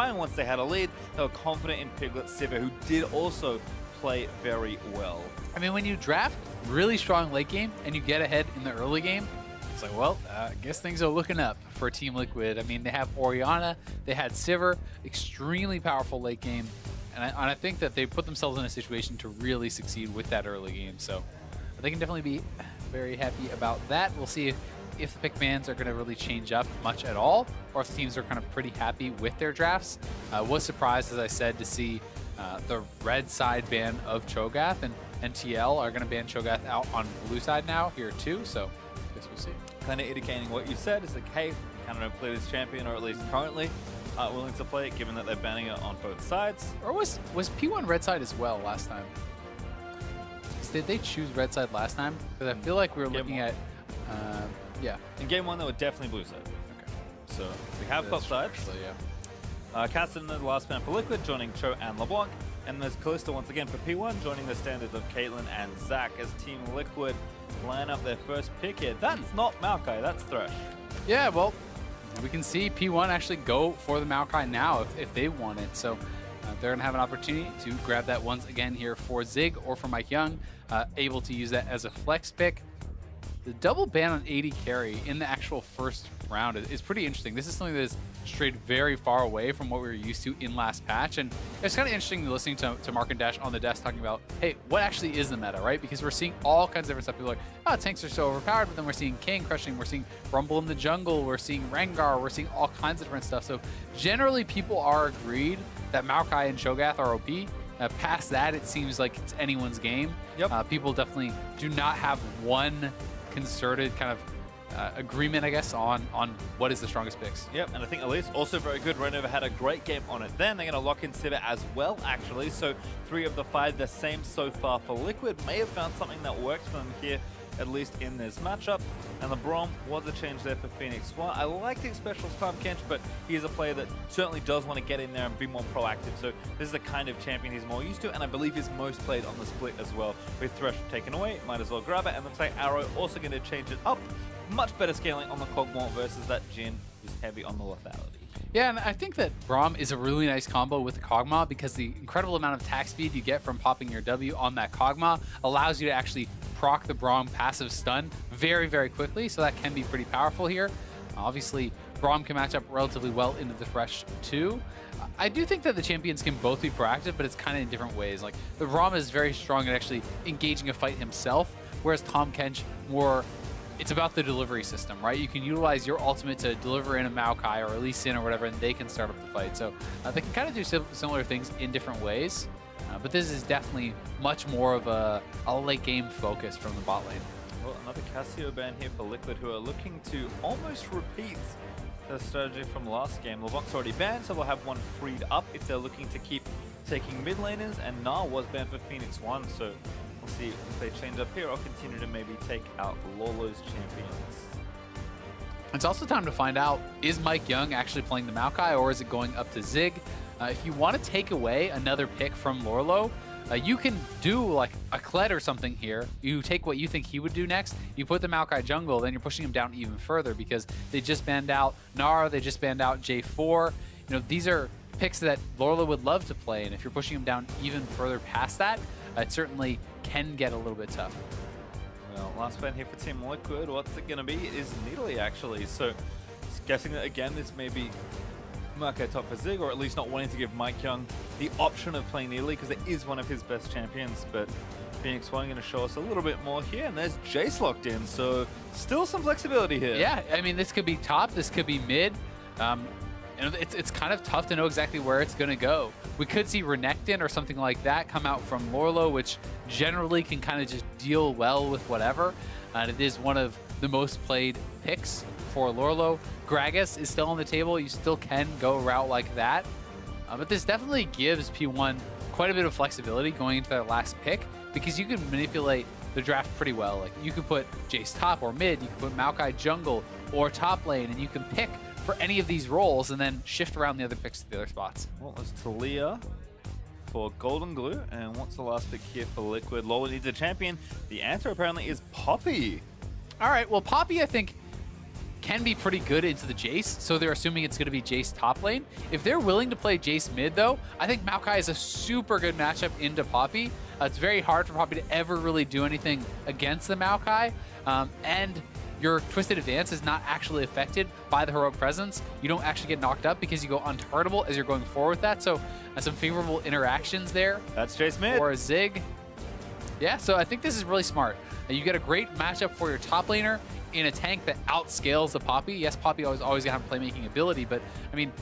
fine once they had a lead. They were confident in Piglet Sivir, who did also play very well. I mean, when you draft really strong late game and you get ahead in the early game, it's like, well, uh, I guess things are looking up for Team Liquid. I mean, they have Orianna, they had Sivir, extremely powerful late game, and I, and I think that they put themselves in a situation to really succeed with that early game. So they can definitely be very happy about that. We'll see if, the pick bans are going to really change up much at all, or if teams are kind of pretty happy with their drafts. I was surprised, as I said, to see uh, the red side ban of Cho'Gath, and, and TL are going to ban Cho'Gath out on blue side now here too, so I guess we'll see. Kind of indicating what you said is like, hey, kind of don't play this champion, or at least currently aren't willing to play it, given that they're banning it on both sides. Or was was P1 red side as well last time? Did they choose red side last time? Because I feel like we were looking at, uh, yeah. In game one, they were definitely blue side. Okay. So we have both sides. true, yeah. Uh, Caston, the last man for Liquid, joining Cho and LeBlanc. And there's Kalista once again for P1, joining the standards of Caitlyn and Zac as Team Liquid line up their first pick here. That's not Maokai, that's Thresh. Yeah, well, we can see P1 actually go for the Maokai now if, if they want it. So uh, they're going to have an opportunity to grab that once again here for Zig or for Mike Young, uh, able to use that as a flex pick. The double ban on AD carry in the actual first round is, is pretty interesting. This is something that has strayed very far away from what we were used to in last patch. And it's kind of interesting listening to, to Mark and Dash on the desk talking about, hey, what actually is the meta, right? Because we're seeing all kinds of different stuff. People are like, oh, tanks are so overpowered, but then we're seeing King crushing, we're seeing Rumble in the jungle, we're seeing Rengar, we're seeing all kinds of different stuff. So generally, people are agreed that Maokai and Cho'Gath are OP. Uh, past that, it seems like it's anyone's game. Yep. Uh, people definitely do not have one concerted kind of uh, agreement, I guess, on on what is the strongest picks. Yep, and I think Elise also very good. Reignover had a great game on it. Then they're going to lock in Sivir as well, actually. So three of the five, the same so far for Liquid. May have found something that works for them here, at least in this matchup. And the Braum was a change there for Phoenix. Well, I like the Xpecial's Tahm Kench, but he's a player that certainly does want to get in there and be more proactive. So this is the kind of champion he's more used to, and I believe he's most played on the split as well. With Thresh taken away, might as well grab it. And looks like Arrow also going to change it up. Much better scaling on the Kog'Maw versus that Jhin, who's heavy on the lethality. Yeah, and I think that Braum is a really nice combo with the Kog'Maw because the incredible amount of attack speed you get from popping your W on that Kog'Maw allows you to actually proc the Braum passive stun very, very quickly, so that can be pretty powerful here. Obviously, Braum can match up relatively well into the Thresh too. I do think that the champions can both be proactive, but it's kind of in different ways. Like, the Braum is very strong at actually engaging a fight himself, whereas Tahm Kench more it's about the delivery system, right? You can utilize your ultimate to deliver in a Maokai or a Lee Sin or whatever, and they can start up the fight. So uh, they can kind of do sim similar things in different ways. Uh, but this is definitely much more of a, a late game focus from the bot lane. Well, another Cassio ban here for Liquid, who are looking to almost repeat the strategy from last game. LeBlanc's already banned, so they'll have one freed up if they're looking to keep taking mid laners, and Gnar was banned for Phoenix 1, so we'll see if they change up here or continue to maybe take out Lolo's champions. It's also time to find out, is Mike Young actually playing the Maokai or is it going up to Zig? Uh, if you want to take away another pick from Lourlo, uh, you can do like a Kled or something here. You take what you think he would do next, you put the Maokai jungle, then you're pushing him down even further because they just banned out Nara, they just banned out J4. You know, these are picks that Lourlo would love to play, and if you're pushing him down even further past that, uh, it certainly can get a little bit tough. Well, last ban here for Team Liquid. What's it going to be? It is Nidalee, actually. So, guessing that, again, this may be Maokai top for Zig, or at least not wanting to give Mike Young the option of playing Nidalee, because it is one of his best champions. But Phoenix One going to show us a little bit more here, and there's Jace locked in, so still some flexibility here. Yeah, I mean, this could be top, this could be mid. Um, and it's, it's kind of tough to know exactly where it's going to go. We could see Renekton or something like that come out from Lourlo, which generally can kind of just deal well with whatever. And it is one of the most played picks for Lourlo. Gragas is still on the table. You still can go a route like that. Uh, but this definitely gives P1 quite a bit of flexibility going into their last pick because you can manipulate the draft pretty well. Like you can put Jace top or mid, you can put Maokai jungle or top lane, and you can pick for any of these roles and then shift around the other picks to the other spots. Well, it's Taliyah for Golden Glue, and what's the last pick here for Liquid? Lourlo needs a champion. The answer apparently is Poppy. All right, well, Poppy, I think, can be pretty good into the Jace, so they're assuming it's going to be Jace top lane. If they're willing to play Jace mid, though, I think Maokai is a super good matchup into Poppy. Uh, it's very hard for Poppy to ever really do anything against the Maokai, um, and your Twisted Advance is not actually affected by the Heroic Presence. You don't actually get knocked up because you go untargetable as you're going forward with that, so uh, some favorable interactions there. That's Jace mid. Or a Zig. Yeah, so I think this is really smart. Uh, you get a great matchup for your top laner in a tank that outscales the Poppy. Yes, Poppy always always gonna have playmaking ability, but I mean,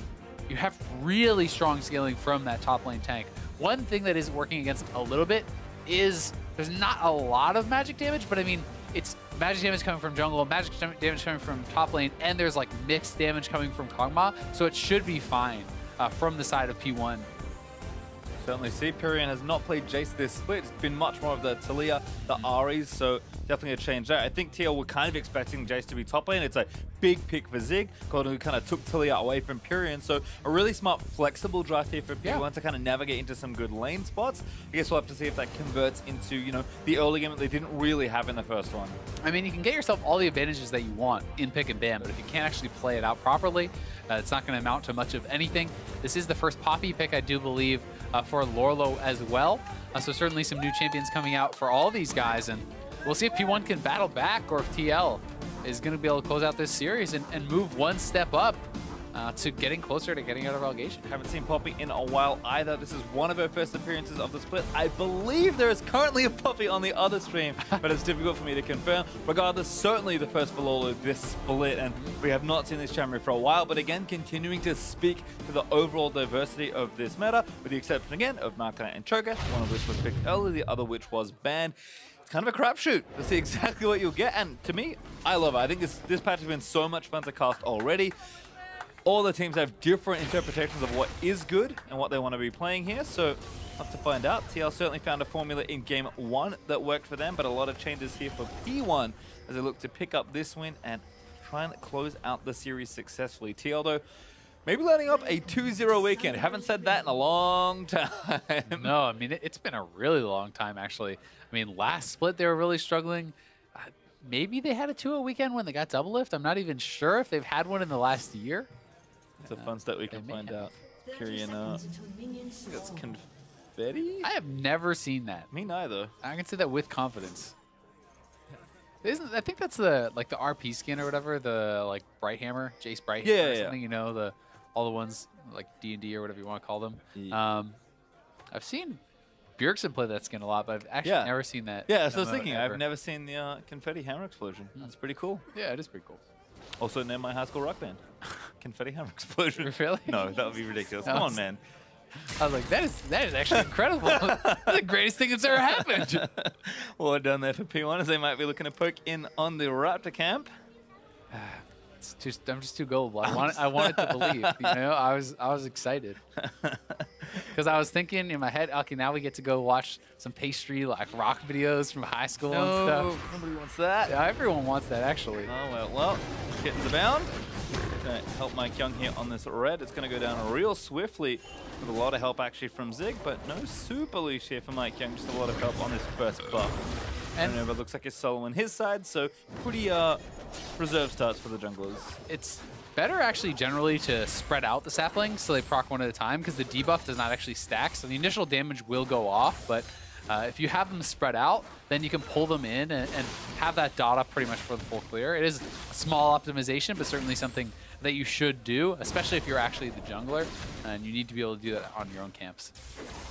you have really strong scaling from that top lane tank. One thing that is working against a little bit is there's not a lot of magic damage, but I mean, it's magic damage coming from jungle, magic damage coming from top lane, and there's like mixed damage coming from Kog'Maw, so it should be fine uh, from the side of P1 certainly see. Pirean has not played Jace this split. It's been much more of the Taliyah, the Ahris, so definitely a change there. I think TL were kind of expecting Jace to be top lane. It's a big pick for Zig. Gordon who kind of took Taliyah away from Pirean, so a really smart, flexible draft here for P1 yeah. to kind of navigate into some good lane spots. I guess we'll have to see if that converts into, you know, the early game that they didn't really have in the first one. I mean, you can get yourself all the advantages that you want in pick and ban, but if you can't actually play it out properly, uh, it's not going to amount to much of anything. This is the first Poppy pick, I do believe, uh, for Lourlo as well. Uh, so certainly some new champions coming out for all these guys, and we'll see if P1 can battle back or if TL is going to be able to close out this series and, and move one step up uh, to getting closer to getting out of relegation. Haven't seen Poppy in a while either. This is one of her first appearances of the split. I believe there is currently a Poppy on the other stream, but it's difficult for me to confirm. Regardless, certainly the first Lourlo this split, and we have not seen this Champion for a while, but again, continuing to speak to the overall diversity of this meta, with the exception again of Maokai and Cho'Gath, one of which was picked early, the other which was banned kind of a crapshoot to see exactly what you'll get. And to me, I love it. I think this this patch has been so much fun to cast already all the teams have different interpretations of what is good and what they want to be playing here. So have to find out. TL certainly found a formula in game one that worked for them, but a lot of changes here for P1 as they look to pick up this win and try and close out the series successfully. TL, though, maybe lining up a 2-0 weekend. Haven't said that in a long time. No, I mean, it's been a really long time, actually. I mean, last split, they were really struggling. Uh, maybe they had a 2-0 weekend when they got double lift. I'm not even sure if they've had one in the last year. It's a fun stat we can find out. Kyrian, uh, That's confetti? I have never seen that. Me neither. I can say that with confidence. Isn't I think that's the like the RP skin or whatever, the like Bright Hammer, Jace Bright yeah, or yeah. something, you know, the all the ones like D and D or whatever you want to call them. Yeah. Um, I've seen Bjergsen played that skin a lot, but I've actually yeah. never seen that. Yeah, so I was thinking. Ever. I've never seen the uh, confetti hammer explosion. Mm. That's pretty cool. Yeah, it is pretty cool. Also named my high school rock band. Confetti Hammer Explosion. Really? No, that would be ridiculous. Come on, man. I was like, that is that is actually incredible. that's the greatest thing that's ever happened. well done there for P1 as they might be looking to poke in on the Raptor camp. It's just I'm just too gullible. I want I wanted to believe. You know, I was I was excited because I was thinking in my head, okay, now we get to go watch some pastry like rock videos from high school no, and stuff. Nobody wants that. Yeah, everyone wants that actually. Oh well, well, getting the bound. Gonna help Mike Young here on this red. It's gonna go down real swiftly with a lot of help actually from Zig, but no super leash here for Mike Young. Just a lot of help on this first buff. And it looks like it's solo on his side, so pretty uh, reserve starts for the junglers. It's better actually generally to spread out the saplings so they proc one at a time because the debuff does not actually stack, so the initial damage will go off, but uh, if you have them spread out, then you can pull them in and, and, have that dot up pretty much for the full clear. It is a small optimization, but certainly something that you should do, especially if you're actually the jungler, and you need to be able to do that on your own camps.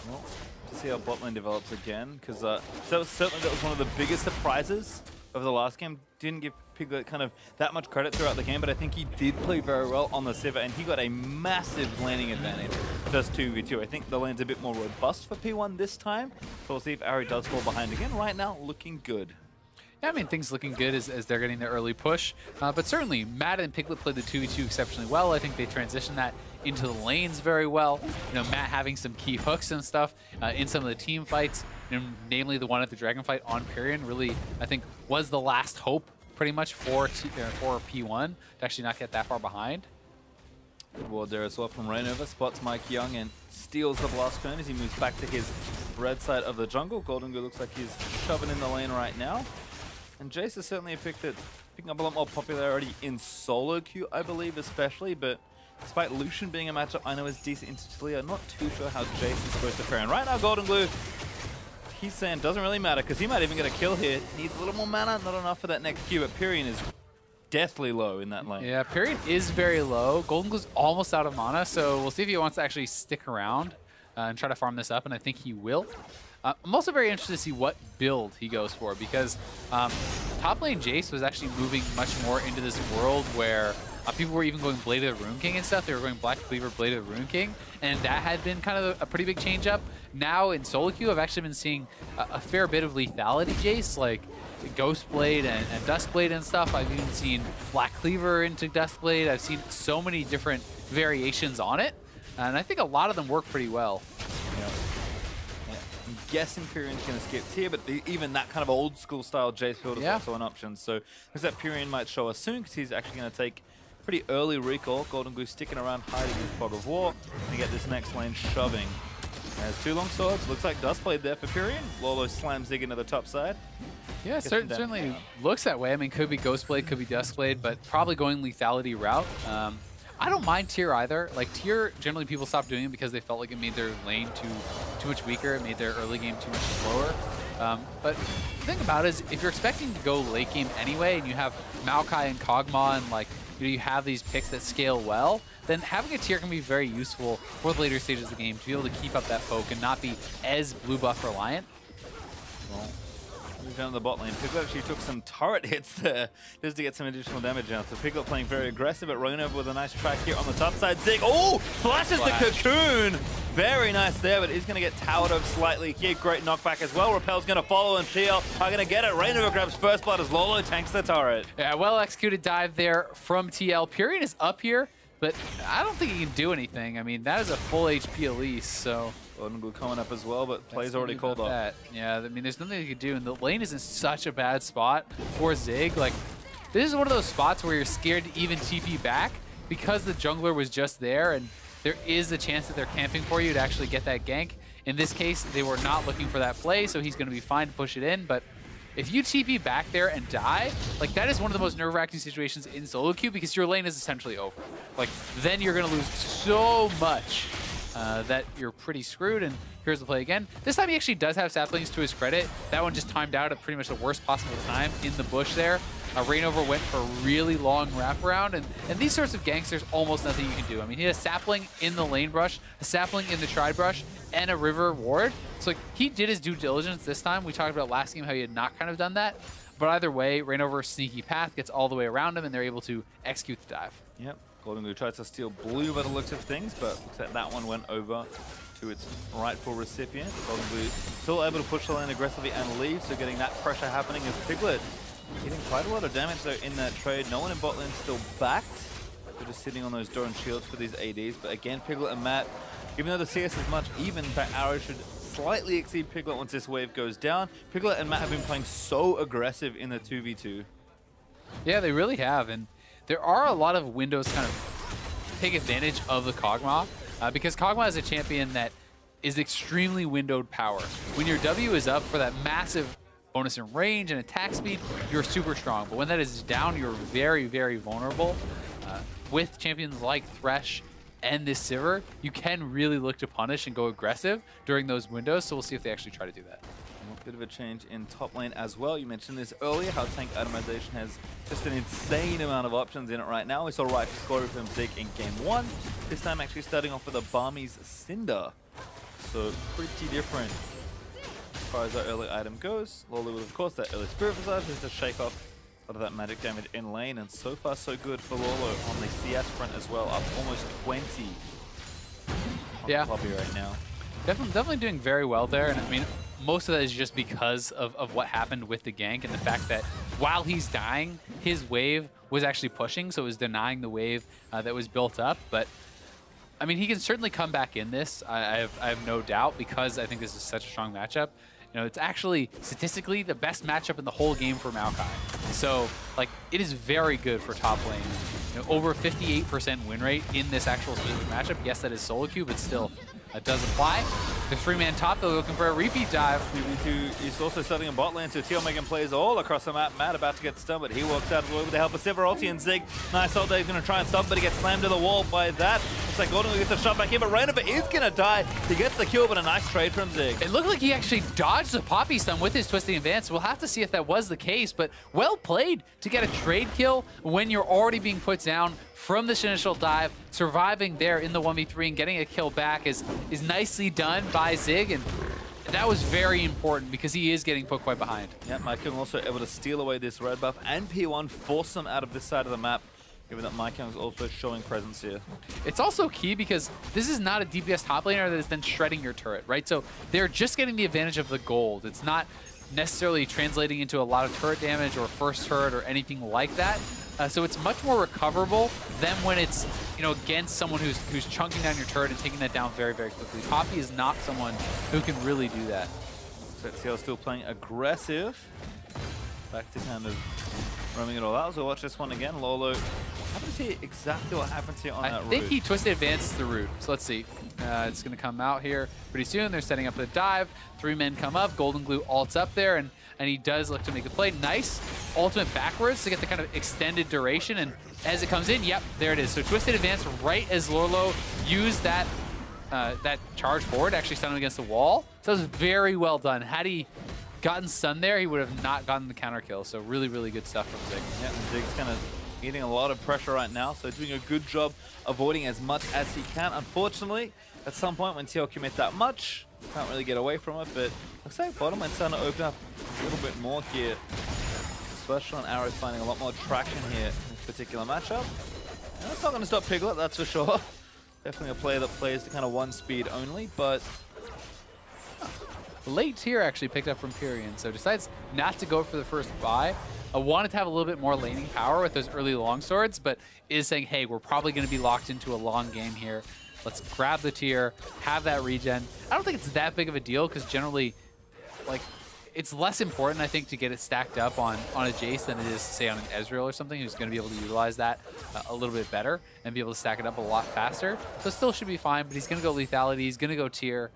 Well, to see how bot lane develops again, because uh, that was certainly that was one of the biggest surprises of the last game. Didn't give Piglet kind of that much credit throughout the game, but I think he did play very well on the Sivir, and he got a massive landing advantage. Just 2v2. I think the lane's a bit more robust for P1 this time, so we'll see if Ahri does fall behind again. Right now, looking good. Yeah, I mean, things looking good as, as they're getting the early push. Uh, but certainly, Matt and Piglet played the 2v2 exceptionally well. I think they transitioned that into the lanes very well. You know, Matt having some key hooks and stuff uh, in some of the team fights, you know, namely the one at the Dragon fight on Pirean, really, I think, was the last hope pretty much for, for P1 to actually not get that far behind. Good ward there as well from Reignover. Spots Mike Young and steals the blast cone as he moves back to his red side of the jungle. Golden Glue looks like he's shoving in the lane right now. And Jace is certainly a pick that picking up a lot more popularity in solo queue, I believe, especially, but despite Lucian being a matchup I know is decent instantly, I'm not too sure how Jace is supposed to fare. And right now, Golden Glue, he's saying doesn't really matter, because he might even get a kill here. Needs a little more mana, not enough for that next Q, but Pirean is deathly low in that lane. Yeah, Pirean is very low. Golden Glue's almost out of mana, so we'll see if he wants to actually stick around uh, and try to farm this up, and I think he will. Uh, I'm also very interested to see what build he goes for because um, top lane Jace was actually moving much more into this world where uh, people were even going Blade of the Ruined King and stuff. They were going Black Cleaver, Blade of the Ruined King, and that had been kind of a, a pretty big change up. Now in solo queue, I've actually been seeing a, a fair bit of lethality Jace, like Ghost Blade and, and Dusk Blade and stuff. I've even seen Black Cleaver into Dusk Blade. I've seen so many different variations on it, and I think a lot of them work pretty well. Yeah. I'm guessing Pirean's going to skip Tear, but the, even that kind of old school style Jace build is Yeah. also an option. So because that Pirean might show us soon because he's actually going to take pretty early recall. Golden Glue sticking around hiding in Fog of War and get this next lane shoving. Has two long swords. Looks like Dusk Blade there for Pirean. Lourlo slams Zig into the top side. Yeah, Gets cer them down. certainly looks that way. I mean, could be Ghostblade, could be Duskblade, but probably going lethality route. Um, I don't mind Tear either. Like Tear, generally people stop doing it because they felt like it made their lane too too much weaker. It made their early game too much slower. Um, but the thing about it is, if you're expecting to go late game anyway, and you have Maokai and Kog'Maw, and like you, know, you have these picks that scale well, then having a Tear can be very useful for the later stages of the game to be able to keep up that poke and not be as blue buff reliant. Well, down the bot lane. Piglet actually took some turret hits there just to get some additional damage out. So Piglet playing very aggressive, but Rona with a nice track here on the top side. Zig, oh, flashes Flash. the cocoon. Very nice there, but he's going to get towered over slightly here. Great knockback as well. Repel's going to follow, and Shiel are going to get it. Reignover grabs first blood as Lourlo tanks the turret. Yeah, well executed dive there from TL. Pyrion is up here, but I don't think he can do anything. I mean, that is a full HP Elise, so... Coming up as well, but play's already called off. that. Yeah, I mean, there's nothing you can do, and the lane is in such a bad spot for Zig. Like, this is one of those spots where you're scared to even TP back because the jungler was just there, and there is a chance that they're camping for you to actually get that gank. In this case, they were not looking for that play, so he's going to be fine to push it in, but if you TP back there and die, like that is one of the most nerve-wracking situations in solo queue because your lane is essentially over. Like then you're gonna lose so much uh, that you're pretty screwed. And here's the play again. This time he actually does have saplings to his credit. That one just timed out at pretty much the worst possible time in the bush there. Uh, Reignover went for a really long wraparound, and, and these sorts of ganks, there's almost nothing you can do. I mean, he had a sapling in the lane brush, a sapling in the tri brush, and a river ward. So like, he did his due diligence this time. We talked about last game how he had not kind of done that. But either way, Reignover's sneaky path gets all the way around him, and they're able to execute the dive. Yep. Golden Glue tries to steal blue by the looks of things, but looks like that one went over to its rightful recipient. Golden Glue still able to push the lane aggressively and leave, so getting that pressure happening as Piglet getting quite a lot of damage though in that trade. No one in bot lane still backed. They're just sitting on those Doran shields for these ADs. But again, Piglet and Matt, even though the CS is much even, that arrow should slightly exceed Piglet once this wave goes down. Piglet and Matt have been playing so aggressive in the 2v2. Yeah, they really have, and there are a lot of windows kind of take advantage of the Kog'Maw, uh, because Kog'Maw is a champion that is extremely windowed power. When your W is up for that massive bonus in range and attack speed, you're super strong. But when that is down, you're very, very vulnerable. Uh, with champions like Thresh and this Sivir, you can really look to punish and go aggressive during those windows, so we'll see if they actually try to do that. Bit of a change in top lane as well. You mentioned this earlier, how tank itemization has just an insane amount of options in it right now. We saw Righteous Glory from Zig in game one. This time actually starting off with a Bami's Cinder. So pretty different far as that early item goes. Lourlo with, of course, that early Spirit Visage just to shake off a lot of that magic damage in lane. And so far, so good for Lourlo on the CS front as well, up almost 20 on Yeah. the lobby right now. Definitely, definitely doing very well there. And I mean, most of that is just because of, of what happened with the gank and the fact that while he's dying, his wave was actually pushing, so it was denying the wave uh, that was built up. But I mean, he can certainly come back in this. I, I, have, I have no doubt because I think this is such a strong matchup. Know, it's actually statistically the best matchup in the whole game for Maokai. So, like, it is very good for top lane. You know, over 58% win rate in this actual specific matchup. Yes, that is solo queue, but still, that does apply. The three-man top, they're looking for a repeat dive. BB2 is also starting in bot lane, so Teal making plays all across the map. Matt about to get stunned, but he walks out of the way with the help of Severalti and Zig. Nice ult there, he's going to try and stop, but he gets slammed to the wall by that. Looks like Gordon gets a shot back in, but Reignover is going to die. He gets the kill, but a nice trade from Zig. It looked like he actually dodged the Poppy stun with his twisting advance. We'll have to see if that was the case, but well played to get a trade kill when you're already being put down from this initial dive, surviving there in the 1v3 and getting a kill back is, is nicely done by Zig, and that was very important because he is getting put quite behind. Yeah, Young also able to steal away this red buff and P1, force them out of this side of the map, given that Mike is also showing presence here. It's also key because this is not a DPS top laner that is then shredding your turret, right? So they're just getting the advantage of the gold. It's not necessarily translating into a lot of turret damage or first turret or anything like that. Uh, so it's much more recoverable than when it's you know against someone who's who's chunking down your turret and taking that down very very quickly. Poppy is not someone who can really do that. So TL still playing aggressive. Back to kind of roaming it all out. So watch this one again. Lourlo, I haven't see exactly what happens here on I that route. I think he twisted advances the root. So let's see. Uh, it's going to come out here pretty soon. They're setting up the dive. Three men come up. Golden Glue ults up there, and, and he does look to make the play. Nice ultimate backwards to get the kind of extended duration. And as it comes in, yep, there it is. So twisted advance right as Lourlo used that uh, that charge forward, actually stun him against the wall. So that was very well done. Had he gotten stunned there, he would have not gotten the counter kill. So really, really good stuff from Zig. Yeah, Zig's kind of getting a lot of pressure right now, so doing a good job avoiding as much as he can. Unfortunately, at some point when TL commit that much, can't really get away from it, but looks like bottom lane's starting to open up a little bit more here. Xpecial and Arrow finding a lot more traction here in this particular matchup. And that's not going to stop Piglet, that's for sure. Definitely a player that plays to kind of one speed only, but Late Tear actually picked up from Pirean, so decides not to go for the first buy. I wanted to have a little bit more laning power with those early long swords, but is saying, hey, we're probably going to be locked into a long game here. Let's grab the Tear, have that regen. I don't think it's that big of a deal because generally, like, it's less important, I think, to get it stacked up on, on a Jace than it is, say, on an Ezreal or something who's going to be able to utilize that uh, a little bit better and be able to stack it up a lot faster. So still should be fine, but he's going to go lethality, he's going to go Tear.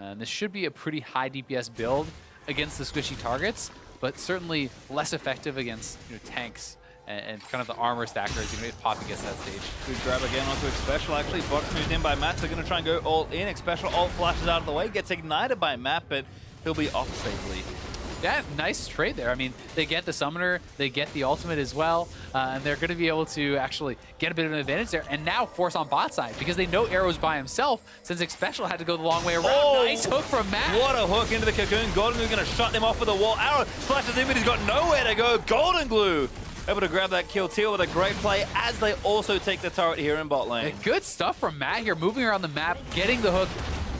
Uh, this should be a pretty high DPS build against the squishy targets, but certainly less effective against you know, tanks and, and kind of the armor stackers, you know, if Poppy gets that stage. Good grab again onto Xpecial. Actually, box moved in by Matt. They're going to try and go all in. Xpecial all flashes out of the way, gets ignited by Matt, but he'll be off safely. Yeah, nice trade there. I mean, they get the summoner, they get the ultimate as well, uh, and they're going to be able to actually get a bit of an advantage there, and now force on bot side because they know Arrow's by himself since Xpecial had to go the long way around. Oh, nice hook from Matt. What a hook into the cocoon. Golden Glue going to shut them off with a wall. Arrow flashes in, but he's got nowhere to go. Golden Glue able to grab that kill. Teal with a great play as they also take the turret here in bot lane. Good stuff from Matt here, moving around the map, getting the hook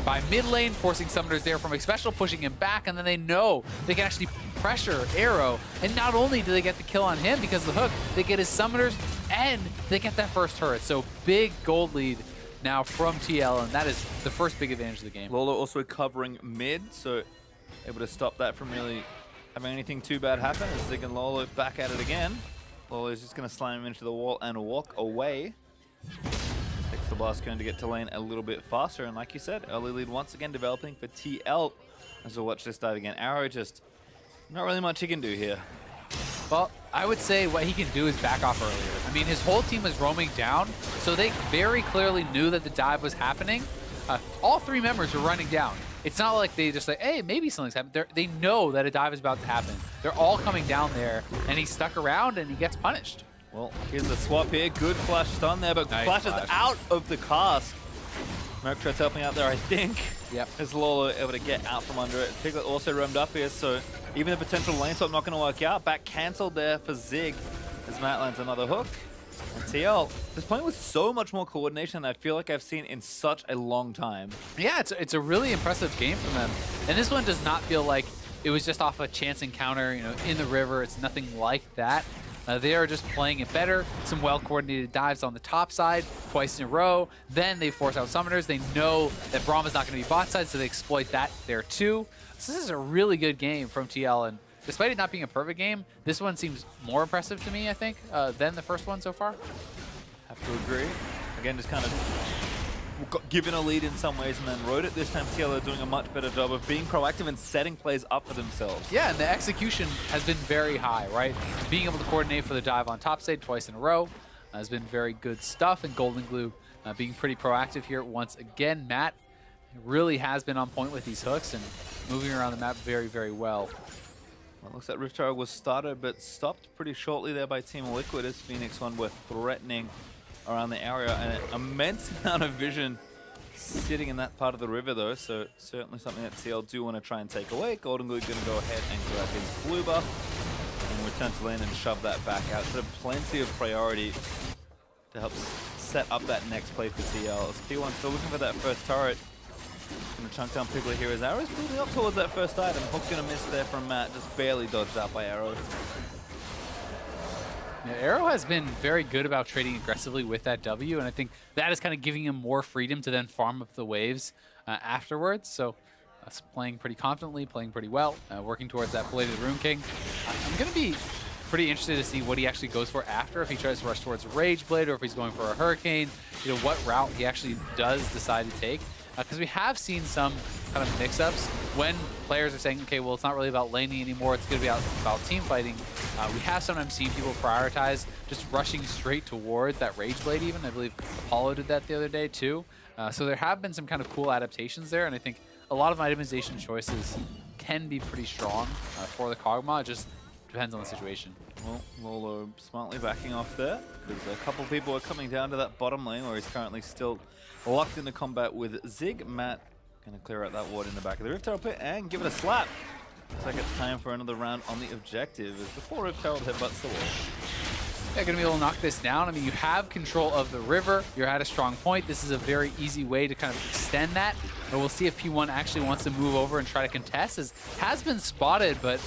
by mid lane, forcing summoners there from a special, pushing him back, and then they know they can actually pressure Arrow. And not only do they get the kill on him because of the hook, they get his summoners and they get that first turret. So big gold lead now from TL, and that is the first big advantage of the game. Lourlo also covering mid, so able to stop that from really having anything too bad happen. As Zig and Lourlo back at it again. Lourlo's just going to slam him into the wall and walk away. Takes the blast cone to get to lane a little bit faster, and like you said, early lead once again developing for TL. As we watch this dive again, Arrow just not really much he can do here. Well, I would say what he can do is back off earlier. I mean, his whole team was roaming down, so they very clearly knew that the dive was happening. Uh, all three members were running down. It's not like they just like, hey, maybe something's happening. They're, they know that a dive is about to happen. They're all coming down there, and he stuck around, and he gets punished. Well, here's the swap here. Good flash stun there, but Nice flashes flash. out of the cast. Merctret's helping out there, I think. Yep. As Lourlo able to get out from under it. Piglet also roamed up here, so even the potential lane swap not going to work out. Back cancelled there for Zig as Matt lands another hook. And TL is playing with so much more coordination than I feel like I've seen in such a long time. Yeah, it's, it's a really impressive game from them. And this one does not feel like it was just off a chance encounter, you know, in the river. It's nothing like that. Uh, they are just playing it better. Some well-coordinated dives on the top side twice in a row. Then they force out summoners. They know that Braum's not going to be bot side, so they exploit that there too. So this is a really good game from TL, and despite it not being a perfect game, this one seems more impressive to me, I think, uh, than the first one so far. Have to agree. Again, just kind of got given a lead in some ways and then rode it. This time TL are doing a much better job of being proactive and setting plays up for themselves. Yeah, and the execution has been very high, right? Being able to coordinate for the dive on top side twice in a row has been very good stuff, and Golden Glue uh, being pretty proactive here once again. Matt really has been on point with these hooks and moving around the map very, very well. Well, it looks like Rift Herald was started but stopped pretty shortly there by Team Liquid as Phoenix One were threatening around the area. And an immense amount of vision sitting in that part of the river though, so certainly something that TL do want to try and take away. Golden Glue going to go ahead and grab his blue buff and return to lane and shove that back out. So plenty of priority to help set up that next play for TL. As P1 still looking for that first turret. Gonna chunk down Piglet here as Arrow's building up towards that first item. Hook gonna miss there from Matt, just barely dodged out by Arrow. Yeah, Arrow has been very good about trading aggressively with that W, and I think that is kind of giving him more freedom to then farm up the waves uh, afterwards. So uh, playing pretty confidently, playing pretty well, uh, working towards that Bladed Rune King. I'm going to be pretty interested to see what he actually goes for after, if he tries to rush towards Rage Blade or if he's going for a Hurricane, you know, what route he actually does decide to take because uh, we have seen some kind of mix-ups when players are saying, okay, well, it's not really about laning anymore, it's going to be about, team fighting. Uh, we have sometimes seen people prioritize just rushing straight towards that Rage Blade even. I believe Apollo did that the other day too. Uh, so there have been some kind of cool adaptations there, and I think a lot of itemization choices can be pretty strong uh, for the Kog'Maw. It just depends on the situation. Well, Lourlo uh, smartly backing off there, because a couple people are coming down to that bottom lane where he's currently still locked into combat with Zig. Matt going to clear out that ward in the back of the Rift Herald pit and give it a slap. Looks like it's time for another round on the objective as before Rift Herald headbutts the wall. Yeah, going to be able to knock this down. I mean, you have control of the river. You're at a strong point. This is a very easy way to kind of extend that. But we'll see if P1 actually wants to move over and try to contest. As has been spotted, but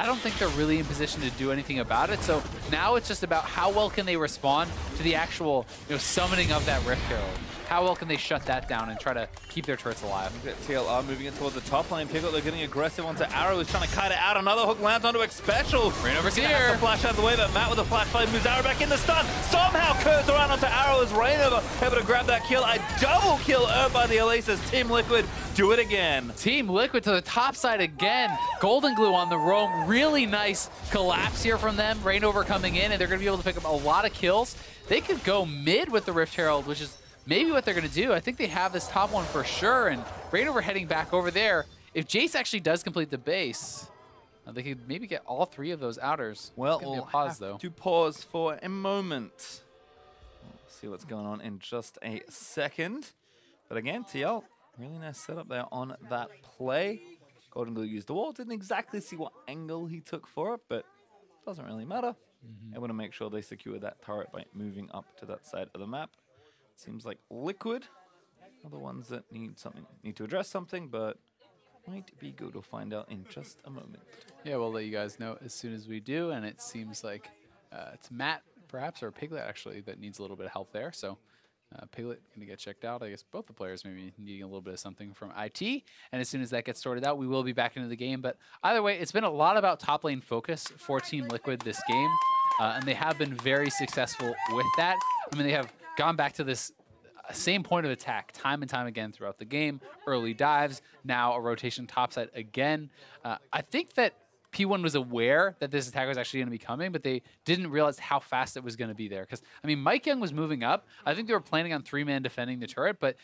I don't think they're really in position to do anything about it. So now it's just about how well can they respond to the actual you know, summoning of that Rift Herald. How well can they shut that down and try to keep their turrets alive? TLR moving it towards the top lane. Piglet, they're getting aggressive onto Arrow, who's trying to kite it out. Another hook lands onto Xpecial. Reignover's here. Flash out of the way, but Matt with a flash flashlight moves Arrow back in the stun. Somehow curves around onto Arrow as Reignover able to grab that kill. A double kill earned by the Elise. Team Liquid do it again. Team Liquid to the top side again. Golden Glue on the roam. Really nice collapse here from them. Reignover coming in, and they're going to be able to pick up a lot of kills. They could go mid with the Rift Herald, which is maybe what they're going to do. I think they have this top one for sure, and Reignover heading back over there. If Jace actually does complete the base, uh, they could maybe get all three of those outers. Well, we'll pause, though. to pause for a moment. We'll see what's going on in just a second. But again, TL, really nice setup there on that play. Golden Glue used the wall. Didn't exactly see what angle he took for it, but doesn't really matter. Mm -hmm. Able to make sure they secure that turret by moving up to that side of the map. Seems like Liquid are the ones that need something, need to address something, but might be good. We'll find out in just a moment. Yeah, we'll let you guys know as soon as we do, and it seems like uh, it's Matt, perhaps, or Piglet, actually, that needs a little bit of help there. So uh, Piglet going to get checked out. I guess both the players maybe needing a little bit of something from IT. And as soon as that gets sorted out, we will be back into the game. But either way, it's been a lot about top lane focus for Team Liquid this game. Uh, and they have been very successful with that. I mean, they have gone back to this uh, same point of attack time and time again throughout the game. Early dives, now a rotation topside again. Uh, I think that P1 was aware that this attack was actually going to be coming, but they didn't realize how fast it was going to be there. Because, I mean, Mike Young was moving up. I think they were planning on three-man defending the turret, but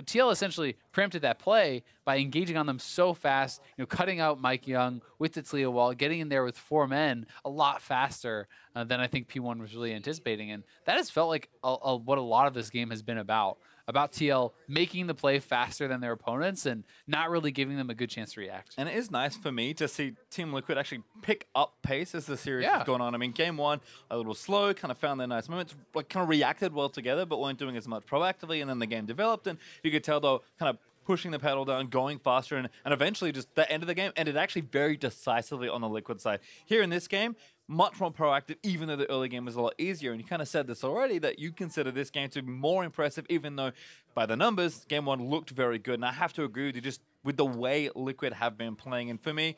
TL essentially preempted that play by engaging on them so fast, you know, cutting out Mike Young with the Taliyah wall, getting in there with four men a lot faster uh, than I think P1 was really anticipating. And that has felt like a, a, what a lot of this game has been about about TL making the play faster than their opponents and not really giving them a good chance to react. And it is nice for me to see Team Liquid actually pick up pace as the series yeah. has gone on. I mean, game one, a little slow, kind of found their nice moments, like kind of reacted well together, but weren't doing as much proactively. And then the game developed, and you could tell though, kind of pushing the pedal down, going faster, and, and eventually just the end of the game ended actually very decisively on the Liquid side. Here in this game, much more proactive, even though the early game was a lot easier. And you kind of said this already that you consider this game to be more impressive, even though by the numbers, game one looked very good. And I have to agree with you just with the way Liquid have been playing. And for me,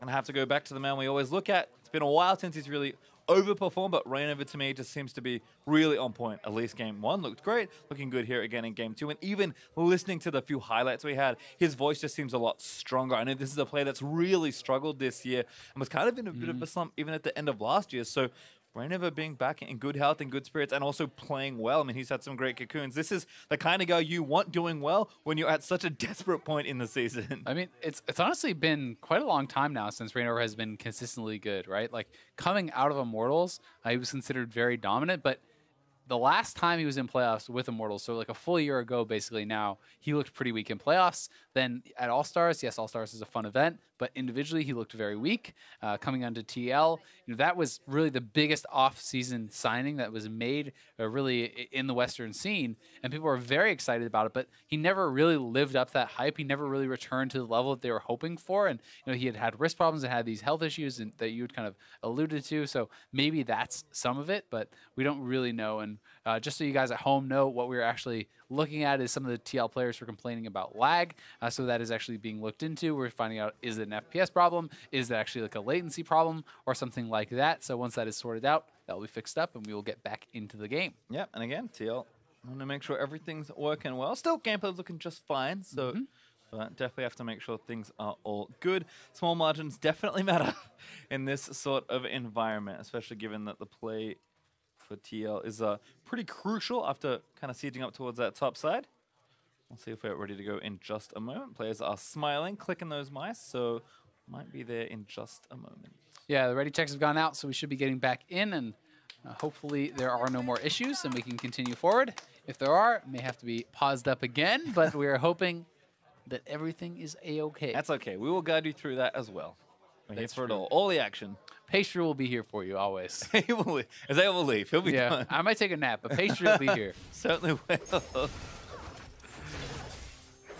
and I have to go back to the man we always look at. It's been a while since he's really overperform, but Reignover to me just seems to be really on point. At least game one looked great, looking good here again in game two. And even listening to the few highlights we had, his voice just seems a lot stronger. I know this is a player that's really struggled this year and was kind of in a bit of mm. a slump even at the end of last year. So Reignover being back in good health and good spirits and also playing well. I mean, he's had some great cocoons. This is the kind of guy you want doing well when you're at such a desperate point in the season. I mean, it's it's honestly been quite a long time now since Reignover has been consistently good, right? Like coming out of Immortals, uh, he was considered very dominant, but the last time he was in playoffs with Immortals, so like a full year ago, basically now, he looked pretty weak in playoffs. Then at All Stars, yes, All Stars is a fun event, but individually he looked very weak. Uh, coming onto TL, you know that was really the biggest off-season signing that was made, uh, really in the Western scene, and people were very excited about it. But he never really lived up that hype. He never really returned to the level that they were hoping for, and you know he had had wrist problems and had these health issues and, that you had kind of alluded to. So maybe that's some of it, but we don't really know. And uh, just so you guys at home know, what we are actually looking at is some of the TL players were complaining about lag. Uh, so that is actually being looked into. We're finding out is it an FPS problem? Is it actually like a latency problem or something like that? So once that is sorted out, that will be fixed up and we will get back into the game. Yep, and again, TL, I want to make sure everything's working well. Still, gameplay's looking just fine, so Mhm. but definitely have to make sure things are all good. Small margins definitely matter in this sort of environment, especially given that the play for TL is uh, pretty crucial after kind of sieging up towards that top side. We'll see if we're ready to go in just a moment. Players are smiling, clicking those mice, so might be there in just a moment. Yeah, the ready checks have gone out, so we should be getting back in, and uh, hopefully there are no more issues, and we can continue forward. If there are, may have to be paused up again, but we are hoping that everything is a-okay. That's okay. We will guide you through that as well. We're here for it all. All the action. Pastry will be here for you always. he will leave. Isaiah will leave. He'll be yeah, done. I might take a nap, but Pastry will be here. Certainly will.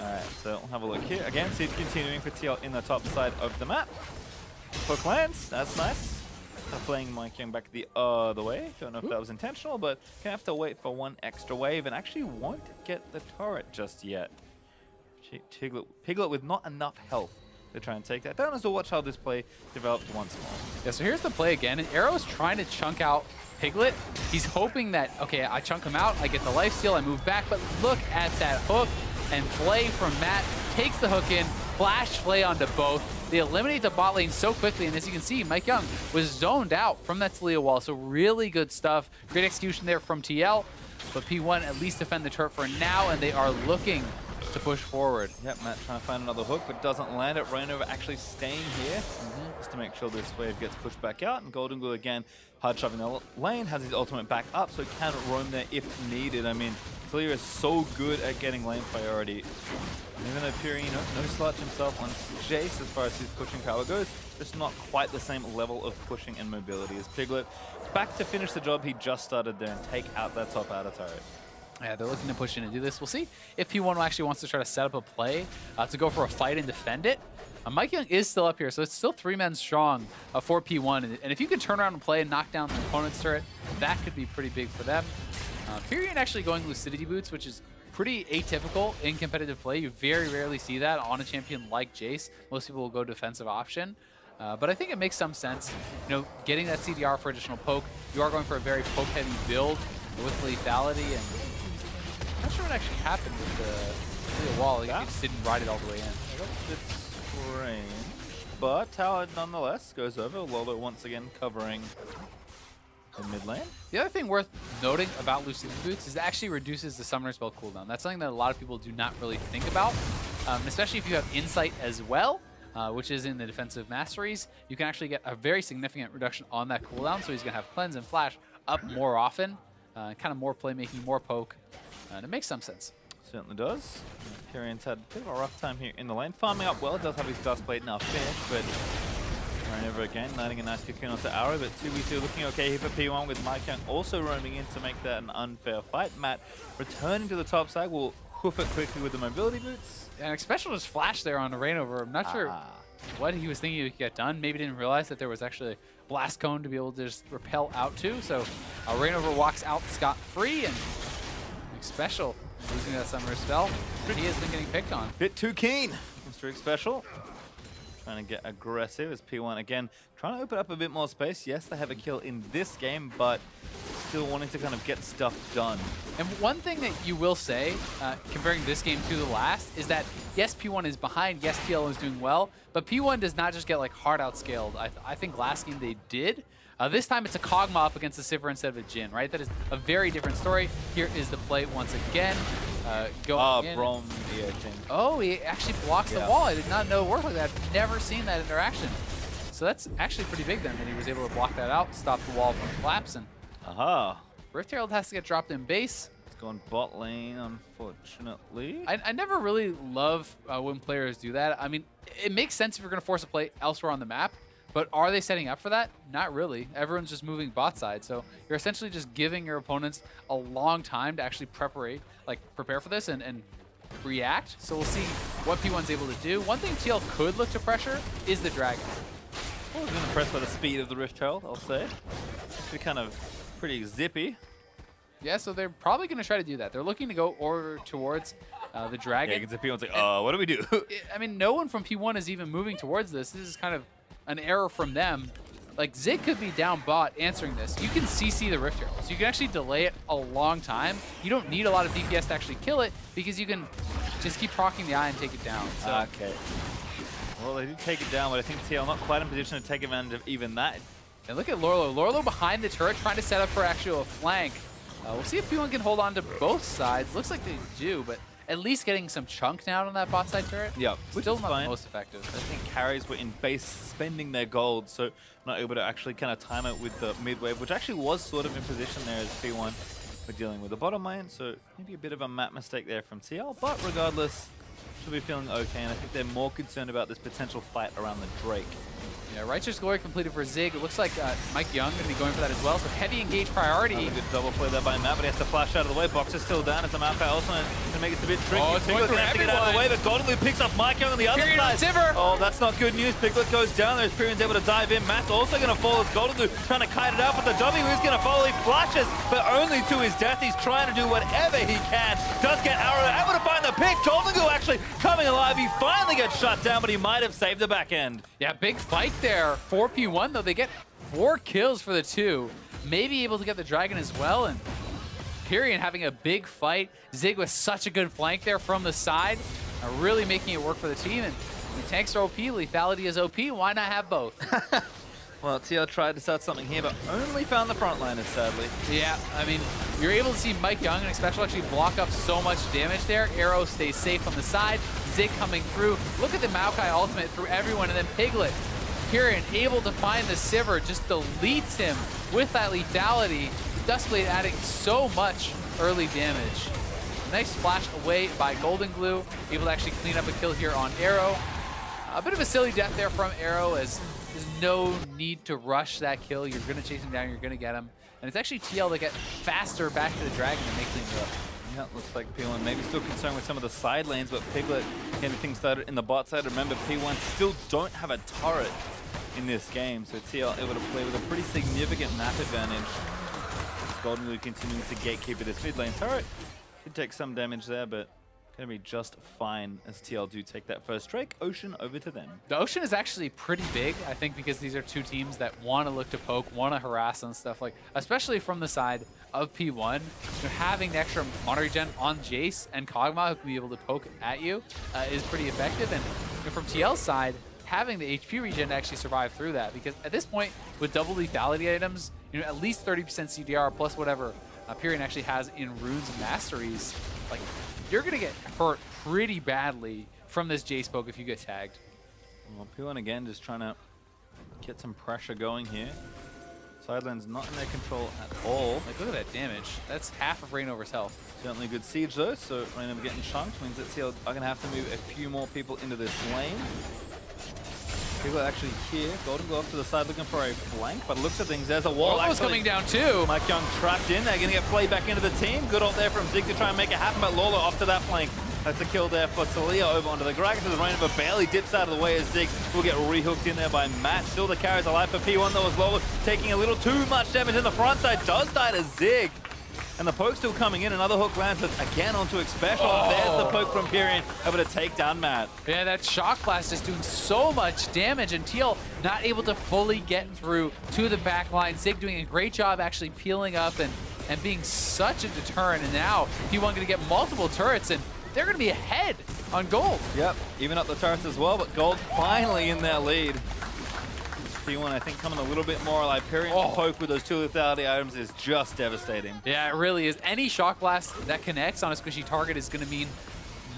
Alright, so we'll have a look here. Again, Seed continuing for TL in the top side of the map. Hook lands, that's nice. They're playing Mike Young back the other way. Don't know if that was intentional, but gonna have to wait for one extra wave and actually won't get the turret just yet. Piglet, Piglet with not enough health to try and take that down. So watch how this play develops once more. Yeah, so here's the play again. And Arrow's trying to chunk out Piglet. He's hoping that, okay, I chunk him out, I get the life steal, I move back, but look at that hook and play from Matt. Takes the hook in, flash play onto both. They eliminate the bot lane so quickly, and as you can see, Mike Young was zoned out from that Taliyah wall, so really good stuff. Great execution there from TL, but P1 at least defend the turret for now, and they are looking to push forward. Yep, Matt trying to find another hook, but doesn't land it. Reignover actually staying here mm-hmm, just to make sure this wave gets pushed back out. And Golden Glue again, hard shoving the lane, has his ultimate back up, so can roam there if needed. I mean, Taliyah is so good at getting lane priority. And even though Piri, you no slouch himself on Jace as far as his pushing power goes, just not quite the same level of pushing and mobility as Piglet. Back to finish the job he just started there and take out that top outer turret. Yeah, they're looking to push in and do this. We'll see if P1 actually wants to try to set up a play uh, to go for a fight and defend it. Uh, Mike Young is still up here, so it's still three men strong uh, for P1. And, and if you can turn around and play and knock down the opponent's turret, that could be pretty big for them. Uh, actually going Lucidity Boots, which is pretty atypical in competitive play. You very rarely see that on a champion like Jace. Most people will go defensive option. Uh, but I think it makes some sense, you know, getting that CDR for additional poke. You are going for a very poke-heavy build with lethality, and not sure what actually happened with the, the wall. Like, Yeah. He just didn't ride it all the way in. It's strange. But Tower nonetheless goes over. Lourlo once again covering the mid lane. The other thing worth noting about Lucidity Boots is it actually reduces the summoner spell cooldown. That's something that a lot of people do not really think about, um, especially if you have Insight as well, uh, which is in the defensive masteries. You can actually get a very significant reduction on that cooldown, so he's going to have Cleanse and Flash up more often, uh, kind of more playmaking, more poke, and it makes some sense. Certainly does. Pirean's had a bit of a rough time here in the lane. Farming up well, does have his Dusk Blade now finished, but Reignover again, landing a nice cocoon onto Arrow, but 2v2 looking okay here for P1 with Mike Young also roaming in to make that an unfair fight. Matt returning to the top side will hoof it quickly with the mobility boots. And special just flash there on the Reignover. I'm not sure Ah. what he was thinking he could get done. Maybe didn't realize that there was actually a blast cone to be able to just repel out to. So uh, Reignover walks out scot-free and special losing that summoner spell. He has been getting picked on. Bit too keen. Mr. Special. trying to get aggressive as P1 again trying to open up a bit more space. Yes, they have a kill in this game, but still wanting to kind of get stuff done. And one thing that you will say, uh, comparing this game to the last, is that yes, P1 is behind, yes, TL is doing well, but P1 does not just get like hard outscaled. I, th I think last game they did. Uh, this time it's a Kog'Maw up against a Sivir instead of a Jhin, right? That is a very different story. Here is the play once again. Uh, going Ah, in. Braum, yeah. Oh, he actually blocks Yeah. the wall. I did not know it worked like that. I've never seen that interaction. So that's actually pretty big then that he was able to block that out, stop the wall from collapsing. Aha. Rift Herald has to get dropped in base. It's bot lane, unfortunately. I, I never really love uh, when players do that. I mean, it makes sense if you're going to force a play elsewhere on the map, but are they setting up for that? Not really. Everyone's just moving bot side, so you're essentially just giving your opponents a long time to actually prepare, like prepare for this and, and react. So we'll see what P1's able to do. One thing TL could look to pressure is the dragon. I was impressed by the speed of the Rift Herald, I'll say. Actually kind of pretty zippy. Yeah, so they're probably going to try to do that. They're looking to go over towards uh, the dragon. can see P1's like, uh, what do we do? I mean, no one from P1 is even moving towards this. This is kind of an error from them. Like, Zig could be down bot answering this. You can CC the Rift Herald, so you can actually delay it a long time. You don't need a lot of DPS to actually kill it because you can just keep proccing the eye and take it down. So, okay. Well, they did take it down, but I think TL not quite in position to take advantage of even that. and look at Lourlo. Lourlo behind the turret trying to set up for actual flank. Uh, we'll see if P1 can hold on to both sides. Looks like they do, but at least getting some chunk down on that bot side turret. Yeah, which Still is not fine. the most effective. I think carries were in base spending their gold, so not able to actually kind of time it with the mid wave, which actually was sort of in position there as P1 were dealing with the bottom lane, so maybe a bit of a map mistake there from TL, but regardless, should be feeling okay, and I think they're more concerned about this potential fight around the Drake. Yeah, Righteous Glory completed for Zig. It looks like uh, Mike Young going to be going for that as well. So heavy engage priority. Another good double play there by Matt, but he has to flash out of the way. Box is still down as the Maokai also to make it a bit tricky. Oh, it's going Piglet gonna have to get out of the way, but Golden Glue picks up Mike Young on the other Period side. Oh, that's not good news. Piglet goes down there as Pirean's able to dive in. Matt's also going to fall as Golden Glue trying to kite it out, but the W is going to follow. He flashes, but only to his death. He's trying to do whatever he can. Does get Arrow able to find the pick. Golden Glue actually coming alive. He finally gets shut down, but he might have saved the back end. Yeah, big fight there. 4P1, though. They get four kills for the two. Maybe able to get the dragon as well. And Pirean having a big fight. Zig with such a good flank there from the side. Uh, really making it work for the team. And the tanks are OP, lethality is OP. Why not have both? Well, TL tried to start something here, but only found the frontliners, sadly. Yeah, I mean, you're able to see Mike Young and Xpecial actually block up so much damage there. Arrow stays safe on the side. Zig coming through. Look at the Maokai ultimate through everyone, and then Piglet. Pirean able to find the Sivir, just deletes him with that lethality. Dusk Blade adding so much early damage. Nice flash away by Golden Glue. Able to actually clean up a kill here on Arrow. A bit of a silly death there from Arrow as there's no need to rush that kill. You're going to chase him down, you're going to get him. And it's actually TL that get faster back to the Dragon and make things up. Yeah, looks like P1 maybe still concerned with some of the side lanes, but Piglet getting things started in the bot side. Remember, P1 still don't have a turret in this game, so TL able to play with a pretty significant map advantage. Golden Glue continuing to gatekeep this mid lane turret. Could take some damage there, but gonna be just fine as TL do take that first Drake. Ocean over to them. The Ocean is actually pretty big, I think, because these are two teams that want to look to poke, want to harass and stuff like, especially from the side of P1. So having the extra mana regen on Jace and Kog'Maw who can be able to poke at you uh, is pretty effective. And from TL's side, having the HP regen to actually survive through that, because at this point, with double lethality items, you know, at least 30% CDR plus whatever uh, Pirean actually has in runes masteries, like you're gonna get hurt pretty badly from this Jace poke if you get tagged. Well, P1 again just trying to get some pressure going here. Sidelane's not in their control at all. Like, look at that damage. That's half of Reignover's health. Certainly good siege though, so Reignover getting chunked means that TL are going to have to move a few more people into this lane. People are actually here. Golden Glue to the side looking for a flank, but looks at things. There's a wall. Almost actually. coming down too. Mike Young trapped in. They're going to get played back into the team. Good ult there from Zig to try and make it happen, but Lourlo off to that flank. That's a kill there for Taliyah over onto the Gragas. The Rain but barely dips out of the way as Zig will get rehooked in there by Matt. Still the carries alive for P1 though as Lourlo taking a little too much damage in the front side. Does die to Zig. And the poke still coming in. Another hook lands again onto Xpecial. Oh. There's the poke from Pirean, able to take down Matt. Yeah, that Shock Blast is doing so much damage, and TL not able to fully get through to the back line. Zig doing a great job actually peeling up and, and being such a deterrent, and now P1 going to get multiple turrets, and they're going to be ahead on Gold. Yep, even up the turrets as well, but Gold finally in their lead. P1, I think, coming a little bit more like Pirean oh. poke with those two lethality items is just devastating. Yeah, it really is. Any Shock Blast that connects on a squishy target is going to mean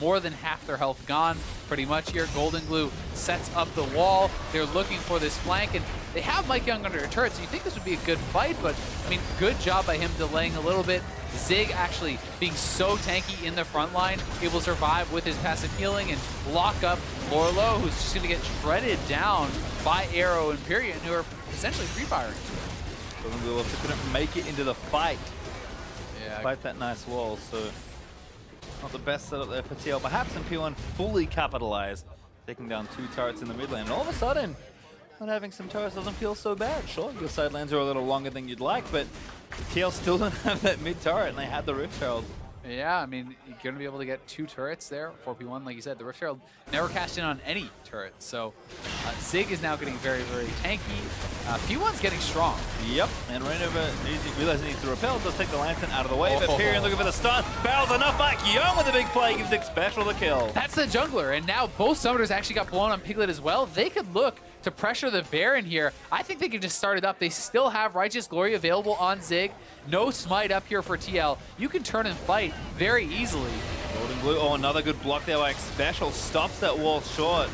more than half their health gone pretty much here. Golden Glue sets up the wall. They're looking for this flank, and they have Mike Young under a turret, so you think this would be a good fight, but, I mean, good job by him delaying a little bit. Zig actually being so tanky in the front line, able to survive with his passive healing and lock up Lourlo, who's just going to get shredded down by Arrow and Pirean, who are essentially free firing. Golden also couldn't make it into the fight. Yeah. Fight that nice wall, so not the best setup there for TL. Perhaps in P1 fully capitalized, taking down two turrets in the mid lane. And all of a sudden, not having some turrets doesn't feel so bad. Sure, your side lanes are a little longer than you'd like, but TL still don't have that mid turret, and they had the Rift Herald. Yeah, I mean, you're going to be able to get two turrets there, 4P1, like you said. The Rift Herald never cashed in on any turret, so uh, Zig is now getting very, very tanky. Uh, P1's getting strong. Yep, and Reignover realizes he needs to repel, does take the Lantern out of the way, oh, but Pirean looking for the stun, barrels enough back, Young with a big play, gives Xpecial the kill. That's the jungler, and now both summoners actually got blown on Piglet as well. They could look to pressure the Baron here. I think they can just start it up. They still have Righteous Glory available on Zig. No smite up here for TL. You can turn and fight very easily. Golden Glue, oh, another good block there by Xpecial. Stops that wall short.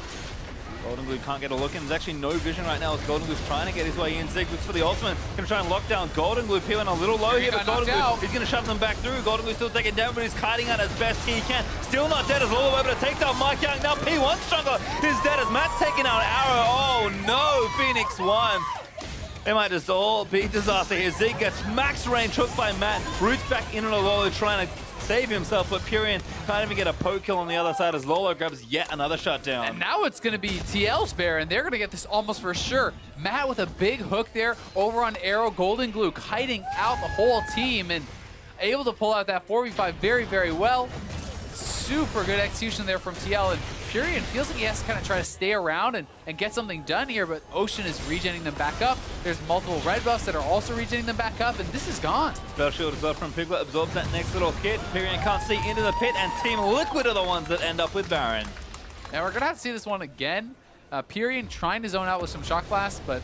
Golden Glue can't get a look in. There's actually no vision right now as Golden Glue's trying to get his way in. Zig looks for the ultimate. Gonna try and lock down Golden Glue. Peeling a little low here, but Golden Glue, out. he's gonna shove them back through. Golden Glue still taking down, but he's kiting out as best he can. Still not dead as all the able to take down Mike Young. Now P1 stronger is dead as Matt's taking out Arrow. Oh no, Phoenix 1. It might just all be disaster here. Zig gets max range hooked by Matt. Roots back in on Lourlo trying to save himself, but Pirean can't even get a poke kill on the other side as Lourlo grabs yet another shutdown. And now it's going to be TL's bear, and they're going to get this almost for sure. Matt with a big hook there over on Arrow Golden Glue, kiting out the whole team and able to pull out that 4v5 very, very well. Super good execution there from TL, and Pirean feels like he has to kind of try to stay around and, and get something done here, but Ocean is regenning them back up. There's multiple red buffs that are also regenning them back up, and this is gone. Spell shield as well from Piglet absorbs that next little hit. Pirean can't see into the pit, and Team Liquid are the ones that end up with Baron. Now we're going to have to see this one again. Uh, trying to zone out with some Shock Blast, but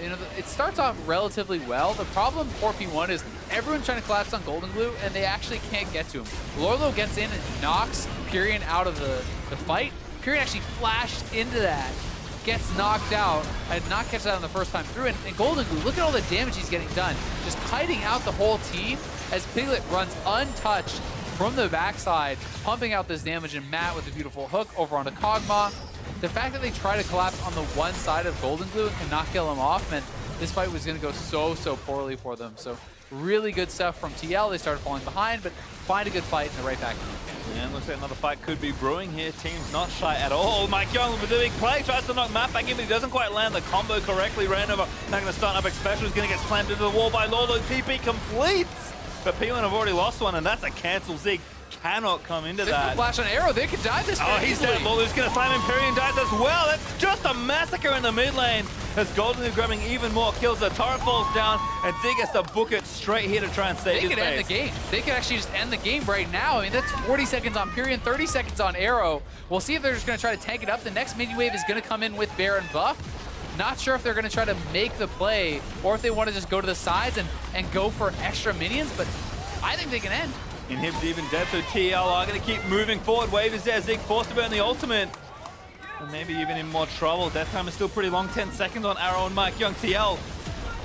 you know, it starts off relatively well. The problem for P1 is everyone's trying to collapse on Golden Glue, and they actually can't get to him. Lourlo gets in and knocks Pirean out of the, the fight. Pirean actually flashed into that, gets knocked out, and not catch that on the first time through. And, and Golden Glue, look at all the damage he's getting done. Just kiting out the whole team as Piglet runs untouched from the backside, pumping out this damage, and Matt with a beautiful hook over onto Kog'Maw. The fact that they try to collapse on the one side of Golden Glue and cannot kill him off meant this fight was going to go so, so poorly for them. So really good stuff from TL. They started falling behind, but find a good fight and they're right back and looks like another fight could be brewing here. Team's not shy at all. Mike Young with a big play, tries to knock Matt back in, but he doesn't quite land the combo correctly. Reignover not going to start up Xpecial. He's going to get slammed into the wall by Lourlo. TP completes. But P1 have already lost one, and that's a cancel. Zig cannot come into that. Flash on Arrow, they could die this Oh, he's easily. dead. Lourlo's going to slam Imperium dies as well. That's just a massacre in the mid lane. As Golden is grabbing even more kills. The turret falls down, and Zig has to book it straight here to try and save They could end the game. They could actually just end the game right now. I mean, that's 40 seconds on Pirean, 30 seconds on Arrow. We'll see if they're just going to try to tank it up. The next mini wave is going to come in with Baron buff. Not sure if they're going to try to make the play or if they want to just go to the sides and, and go for extra minions, but I think they can end. Inhib's even dead, so TL are going to keep moving forward. Wave is there, Zig forced to burn the ultimate. And maybe even in more trouble. Death time is still pretty long, 10 seconds on Arrow and Mike Young. TL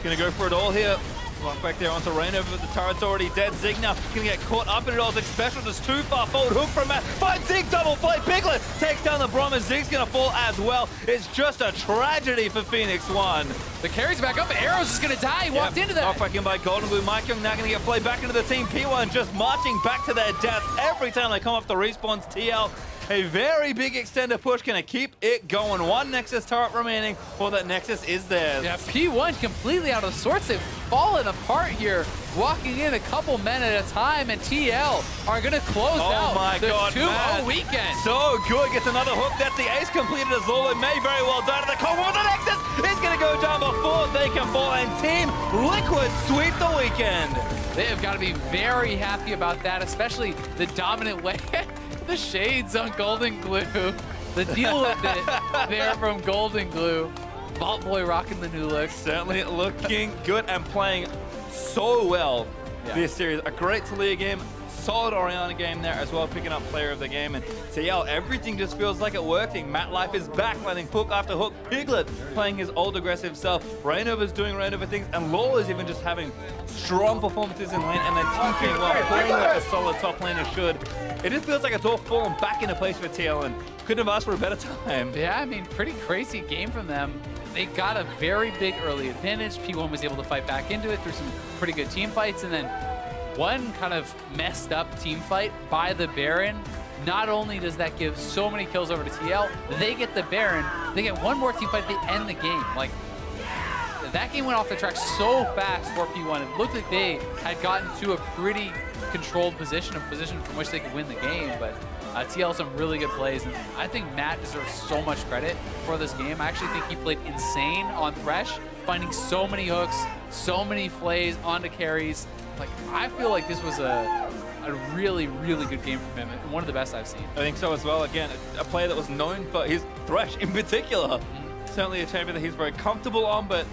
going to go for it all here. Lock back there onto Reignover, but the turret's already dead. Zigna now gonna get caught up in it all. Xpecial just too far forward. Hook from Matt. Find Zig double play. Piglet takes down the Brahmin. Zig's gonna fall as well. It's just a tragedy for Phoenix One. The carry's back up. Arrow's just gonna die. He yep. walked into that. Knocked back in by Golden Glue. Mike Young now gonna get played back into the team. P1 just marching back to their death every time they come off the respawns. TL a very big extender push. Gonna keep it going. One Nexus turret remaining. Well, that Nexus is theirs. Yeah, P1 completely out of sorts. They've fallen apart here. walking in a couple men at a time, and TL are going to close Oh out my the God, 2-0 weekend. So good, gets another hook. That's the ace completed as Lolo May very well done. And the combo with the Nexus is going to go down before they can fall. And Team Liquid sweep the weekend. They have got to be very happy about that, especially the dominant way. The shades on Golden Glue. The deal with it there from Golden Glue. Vault Boy rocking the new look. Certainly looking good and playing so well Yeah. this series. A great Taliyah game, solid Orianna game there as well, picking up player of the game. And TL, everything just feels like it working. Matt Life is back, landing hook after hook. Piglet playing his old aggressive self. Reignover's doing Reignover things. And Lourlo's even just having strong performances in lane and then teaming well, playing like a solid top laner should. It just feels like it's all fallen back into place for TL and couldn't have asked for a better time. Yeah, I mean, pretty crazy game from them. They got a very big early advantage. P1 was able to fight back into it through some pretty good team fights, and then one kind of messed up team fight by the Baron. Not only does that give so many kills over to TL, they get the Baron, they get one more team fight, they end the game. Like, that game went off the track so fast for P1. It looked like they had gotten to a pretty controlled position, a position from which they could win the game. But uh, TL some really good plays, and I think Matt deserves so much credit for this game. I actually think he played insane on Thresh, finding so many hooks, so many plays onto carries. Like I feel like this was a a really, really good game from him, and one of the best I've seen. I think so as well. Again, a player that was known for his thresh in particular. Mm-hmm. Certainly a champion that he's very comfortable on, but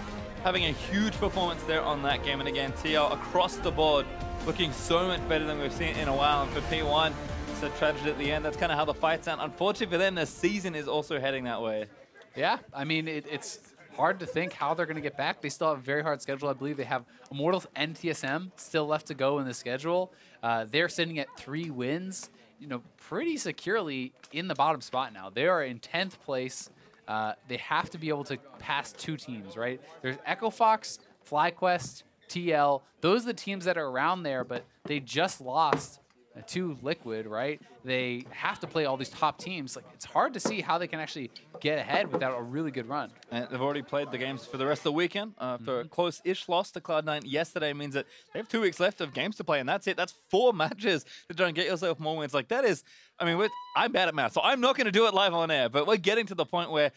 having a huge performance there on that game. And again, TL across the board looking so much better than we've seen in a while. And for P1, it's a tragedy at the end. That's kind of how the fight's out. Unfortunately for them, the season is also heading that way. Yeah, I mean, it, it's hard to think how they're going to get back. They still have a very hard schedule. I believe they have Immortals and TSM still left to go in the schedule. Uh, they're sitting at three wins, you know, pretty securely in the bottom spot now. They are in 10th place. Uh, they have to be able to pass two teams, right? There's Echo Fox, FlyQuest, TL. Those are the teams that are around there, but they just lost to Liquid, right? They have to play all these top teams. Like it's hard to see how they can actually get ahead without a really good run. And they've already played the games for the rest of the weekend. Uh, after a close-ish loss to Cloud9 yesterday means that they have two weeks left of games to play, and that's it. That's four matches to try and get yourself more wins. Like that is, I mean, we're, I'm bad at math, so I'm not going to do it live on air. But we're getting to the point where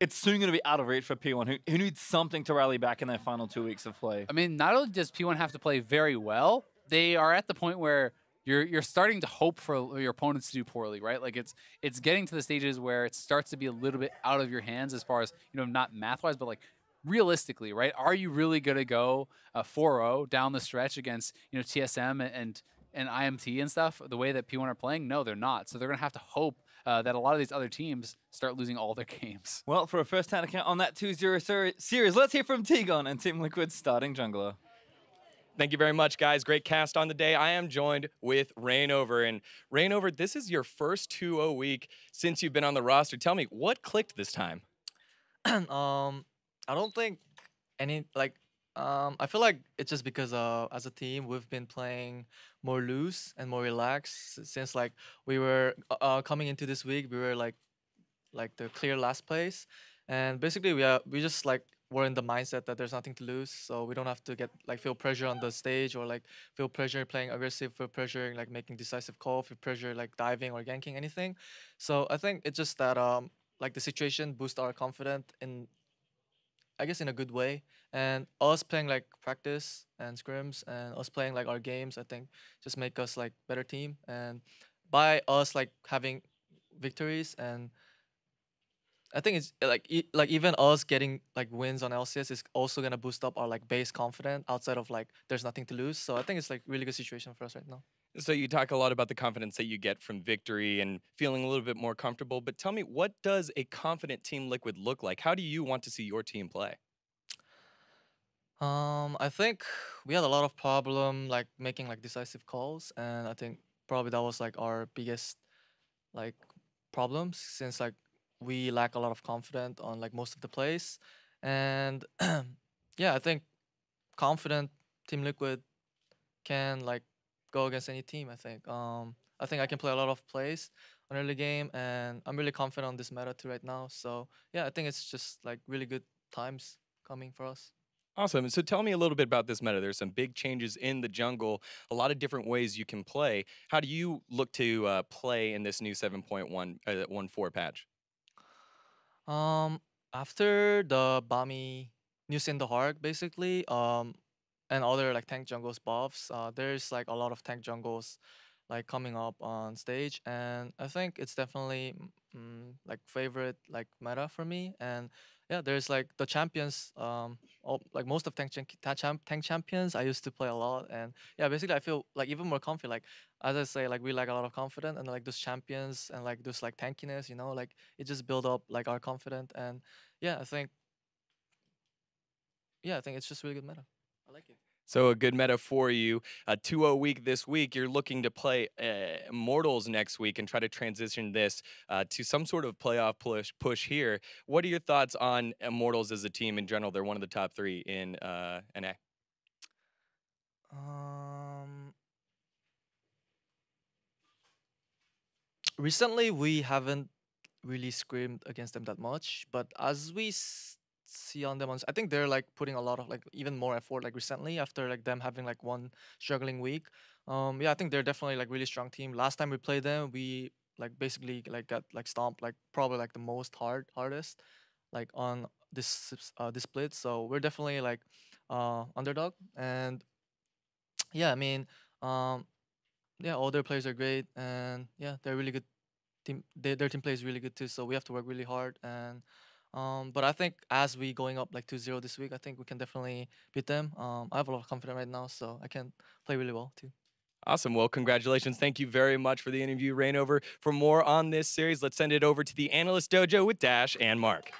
it's soon going to be out of reach for P1, who, who needs something to rally back in their final two weeks of play. I mean, not only does P1 have to play very well, they are at the point where you're you're starting to hope for your opponents to do poorly, right? Like it's it's getting to the stages where it starts to be a little bit out of your hands as far as you know, not math wise, but like realistically, right? Are you really going to go uh, 4-0 down the stretch against you know TSM and and IMT and stuff the way that P1 are playing? No, they're not. So they're going to have to hope uh, that a lot of these other teams start losing all their games. Well, for a first-hand account on that 2-0 series, let's hear from Tigon and Team Liquid's starting jungler. Thank you very much, guys. Great cast on the day. I am joined with Reignover. And Reignover, this is your first 2 0 week since you've been on the roster. Tell me, what clicked this time? um, I don't think any like um I feel like it's just because uh as a team we've been playing more loose and more relaxed since like we were uh, uh coming into this week we were like like the clear last place and basically we are we just like were in the mindset that there's nothing to lose so we don't have to get like feel pressure on the stage or like feel pressure playing aggressive feel pressure like making decisive call feel pressure like diving or ganking anything so I think it's just that um like the situation boost our confidence in I guess in a good way. And us playing like practice and scrims and us playing like our games, I think just make us like better team. And by us like having victories and I think it's uh, like e- like even us getting like wins on LCS is also gonna boost up our like base confidence outside of like there's nothing to lose. So I think it's like really good situation for us right now. So, you talk a lot about the confidence that you get from victory and feeling a little bit more comfortable. But tell me, what does a confident Team Liquid look like? How do you want to see your team play? Um, I think we had a lot of problem like making like decisive calls, and I think probably that was like our biggest like problems since like we lack a lot of confidence on like most of the plays, and yeah, I think confident Team Liquid can like go against any team. I think. Um, I think I can play a lot of plays on early game, and I'm really confident on this meta too right now. So yeah, I think it's just like really good times coming for us. Awesome. So tell me a little bit about this meta. There's some big changes in the jungle, a lot of different ways you can play. How do you look to uh, play in this new 7.1 uh, 1.4 patch? Um, after the Bami news in the heart, basically, um, and other like tank jungles buffs, uh, there's like a lot of tank jungles like coming up on stage, and I think it's definitely mm, like favorite like meta for me. And yeah, there's like the champions, um, all, like most of tank tank champions I used to play a lot, and yeah, basically I feel like even more confident. Like as I say, like we like a lot of confidence, and like those champions and like those like tankiness, you know, like it just build up like our confidence, and yeah, I think yeah, I think it's just really good meta. I like it. So a good meta for you. A 2-0 week this week. You're looking to play uh, Immortals next week and try to transition this uh, to some sort of playoff push push here. What are your thoughts on Immortals as a team in general? They're one of the top three in uh, NA. Um, recently we haven't really screamed against them that much, but as we see on them on i think they're like putting a lot of like even more effort like recently after like them having like one struggling week. Um yeah i think they're definitely like really strong team. Last time we played them we like basically like got like stomped like probably like the most hard hardest like on this uh this split. So we're definitely like uh underdog. And yeah i mean um yeah all their players are great. And yeah they're really good team they, their team plays really good too. So we have to work really hard. And um, but I think as we going up like 2-0 this week, I think we can definitely beat them. Um, I have a lot of confidence right now, so I can play really well too. Awesome. Well, congratulations. Thank you very much for the interview, Reignover. For more on this series, let's send it over to the Analyst Dojo with Dash and Mark.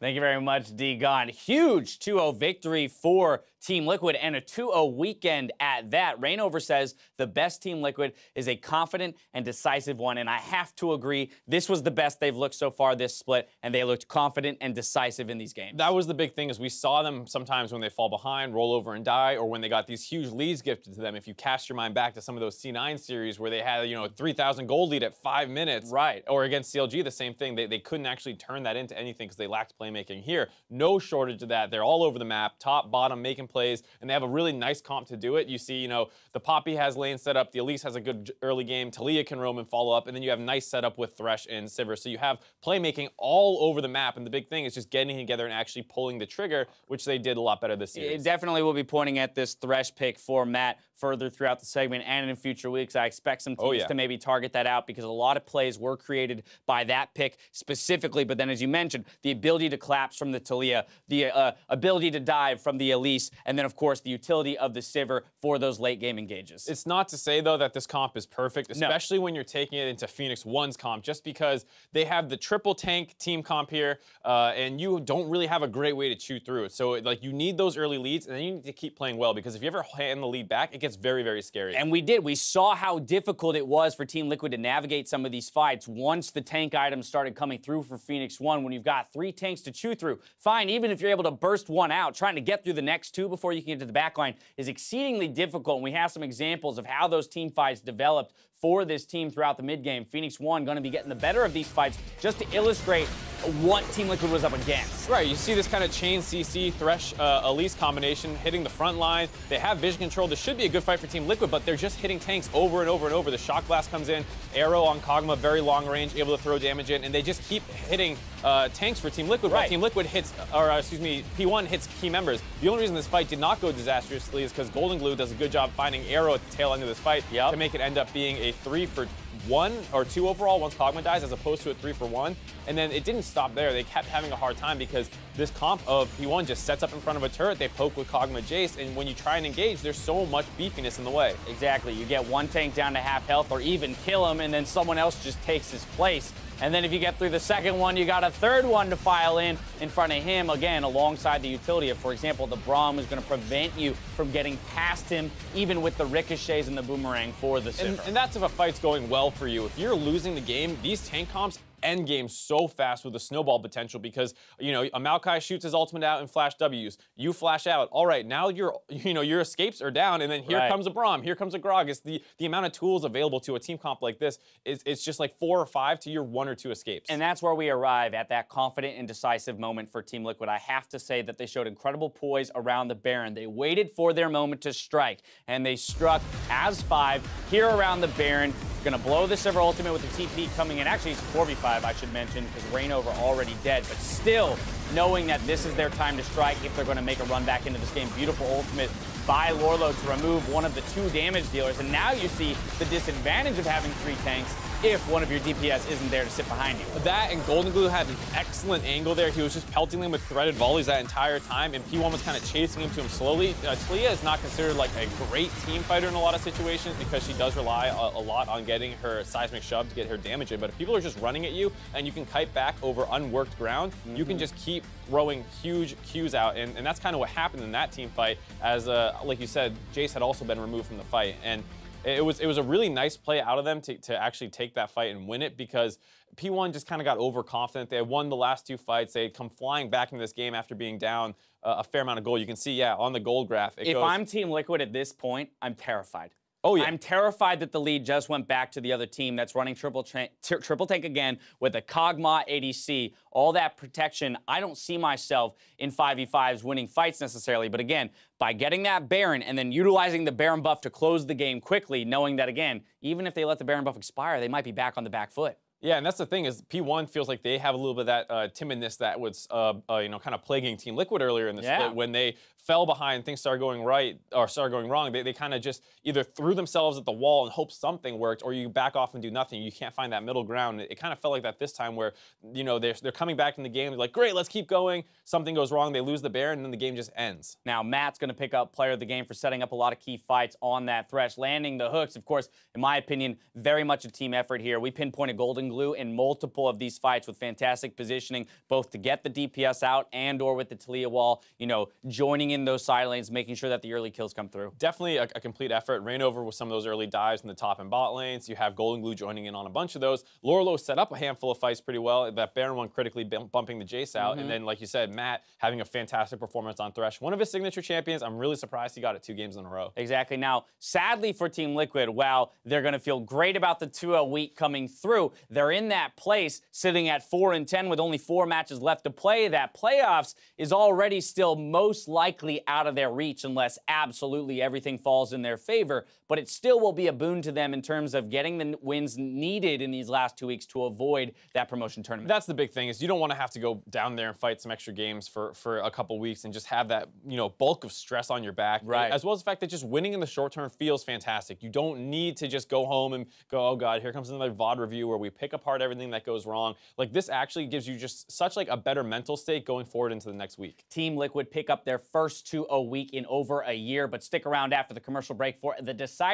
Thank you very much, D. Gon. Huge 2-0 victory for Team Liquid and a 2-0 weekend at that. Reignover says the best Team Liquid is a confident and decisive one, and I have to agree, this was the best they've looked so far this split, and they looked confident and decisive in these games. That was the big thing is we saw them sometimes when they fall behind, roll over and die, or when they got these huge leads gifted to them. If you cast your mind back to some of those C9 series where they had, you know, 3,000 gold lead at five minutes. Right. Or against CLG, the same thing. They, they couldn't actually turn that into anything because they lacked playmaking. Here, no shortage of that. They're all over the map, top, bottom, making plays, and they have a really nice comp to do it. You see, you know, the Poppy has lane set up, the Elise has a good early game, Taliyah can roam and follow up, and then you have nice setup with Thresh and Sivir. So you have playmaking all over the map, and the big thing is just getting together and actually pulling the trigger, which they did a lot better this year. It definitely will be pointing at this Thresh pick for Matt further throughout the segment and in future weeks. I expect some Oh, teams yeah. to maybe target that out because a lot of plays were created by that pick specifically. But then, as you mentioned, the ability to collapse from the Taliyah, the uh, ability to dive from the Elise, and then, of course, the utility of the Sivir for those late game engages. It's not to say though that this comp is perfect, No. especially when you're taking it into Phoenix One's comp, just because they have the triple tank team comp here, uh, and you don't really have a great way to chew through it. So like you need those early leads, and then you need to keep playing well because if you ever hand the lead back, it gets very very scary. And we did. We saw how difficult it was for Team Liquid to navigate some of these fights once the tank items started coming through for Phoenix One. When you've got three tanks to chew through, fine, even if you're able to burst one out, trying to get through the next two before you can get to the back line is exceedingly difficult. And we have some examples of how those team fights developed for this team throughout the mid game. Phoenix One going to be getting the better of these fights just to illustrate what Team Liquid was up against. Right, you see this kind of chain CC Thresh uh, Elise combination hitting the front line. They have vision control. This should be a good fight for Team Liquid, but they're just hitting tanks over and over and over. The shock blast comes in, arrow on Kog'Maw, very long range, able to throw damage in, and they just keep hitting uh, tanks for Team Liquid. While Right. Team Liquid hits, or uh, excuse me, P1 hits key members. The only reason this fight did not go disastrously is because Golden Glue does a good job finding arrow at the tail end of this fight Yep. to make it end up being a three for one or two overall once Kog'Maw dies, as opposed to a three for one. And then it didn't stop there. They kept having a hard time because this comp of P1 just sets up in front of a turret. They poke with Kog'Maw Jace, and when you try and engage, there's so much beefiness in the way. Exactly. You get one tank down to half health or even kill him, and then someone else just takes his place. And then if you get through the second one, you got a third one to file in in front of him, again, alongside the utility of, for example, the Braum is going to prevent you from getting past him, even with the ricochets and the boomerang for the And, and that's if a fight's going well for you. If you're losing the game, these tank comps end game so fast with the snowball potential because you know a Maokai shoots his ultimate out and flash W's. You flash out. All right, now your you know your escapes are down, and then here Right. comes a Braum, here comes a Grog. It's the the amount of tools available to a team comp like this is it's just like four or five to your one or two escapes. And that's where we arrive at that confident and decisive moment for Team Liquid. I have to say that they showed incredible poise around the Baron. They waited for their moment to strike, and they struck as five here around the Baron. Gonna blow the Sivir Ultimate with the TP coming in. Actually, it's 4v5, I should mention, because Reignover already dead, but still knowing that this is their time to strike if they're gonna make a run back into this game. Beautiful ultimate by Lourlo to remove one of the two damage dealers. And now you see the disadvantage of having three tanks if one of your DPS isn't there to sit behind you. That and Golden Glue had an excellent angle there. He was just pelting them with threaded volleys that entire time, and P1 was kind of chasing him to him slowly. Uh, Taliyah is not considered like a great team fighter in a lot of situations because she does rely a, a lot on getting her seismic shove to get her damage in. But if people are just running at you and you can kite back over unworked ground, you can just keep throwing huge Qs out, and, and that's kind of what happened in that team fight. As uh, like you said, Jace had also been removed from the fight, and it was it was a really nice play out of them to, to actually take that fight and win it because P1 just kind of got overconfident. They had won the last two fights. They had come flying back into this game after being down uh, a fair amount of gold. You can see, yeah, on the gold graph. If goes, I'm Team Liquid at this point, I'm terrified. Oh, yeah. I'm terrified that the lead just went back to the other team that's running triple tra- tri- triple tank again with a Kog'Maw ADC, all that protection. I don't see myself in 5v5s winning fights necessarily, but again, by getting that Baron and then utilizing the Baron buff to close the game quickly, knowing that again, even if they let the Baron buff expire, they might be back on the back foot. Yeah, and that's the thing is P1 feels like they have a little bit of that uh, timidness that was, uh, uh, you know, kind of plaguing Team Liquid earlier in the Yeah. split when they fell behind, things started going right or started going wrong. They, they kind of just either threw themselves at the wall and hope something worked, or you back off and do nothing. You can't find that middle ground. It, kind of felt like that this time, where you know they're they're coming back in the game. They're like, great, let's keep going. Something goes wrong, they lose the bear, and then the game just ends. Now, Matt's going to pick up player of the game for setting up a lot of key fights on that Thresh, landing the hooks. Of course, in my opinion, very much a team effort here. We pinpointed Golden Glue in multiple of these fights with fantastic positioning, both to get the DPS out and or with the Taliyah wall, you know, joining in those side lanes, making sure that the early kills come through. definitely a, a complete effort. Reignover with some of those early dives in the top and bot lanes. You have Golden Glue joining in on a bunch of those. Lourlo set up a handful of fights pretty well. That Baron one critically bumping the Jace out. And mm-hmm. then, like you said, Matt having a fantastic performance on Thresh. One of his signature champions. I'm really surprised he got it two games in a row. Exactly. Now, sadly for Team Liquid, while they're going to feel great about the 2-0 week coming through, they're in that place sitting at 4 and 10 with only 4 matches left to play. That playoffs is already still most likely out of their reach unless absolutely everything falls in their favor, but it still will be a boon to them in terms of getting the wins needed in these last 2 weeks to avoid that promotion tournament. That's the big thing is you don't want to have to go down there and fight some extra games for, for a couple weeks and just have that you know bulk of stress on your back. Right. As well as the fact that just winning in the short term feels fantastic. You don't need to just go home and go, oh god, here comes another VOD review where we pick apart everything that goes wrong. Like this actually gives you just such like a better mental state going forward into the next week. Team Liquid pick up their first 2-0 week in over a year, but stick around after the commercial break for the deciding